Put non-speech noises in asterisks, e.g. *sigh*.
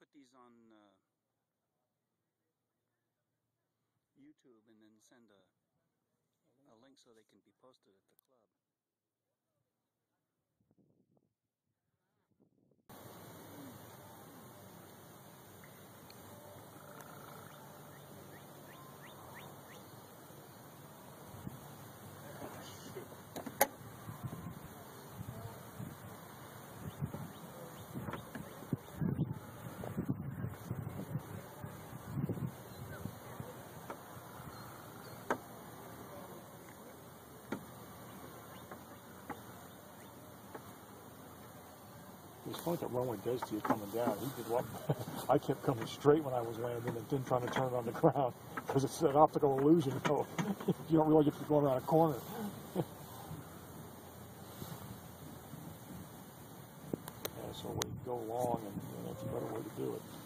put these on uh, YouTube and then send a, a link so they can be posted at It's funny what runway does to you coming down. He did what I kept coming straight when I was landing and then trying to turn on the ground because it's an optical illusion. You, know? *laughs* you don't you have to go around a corner. *laughs* yeah, so we go along and know, it's a better way to do it.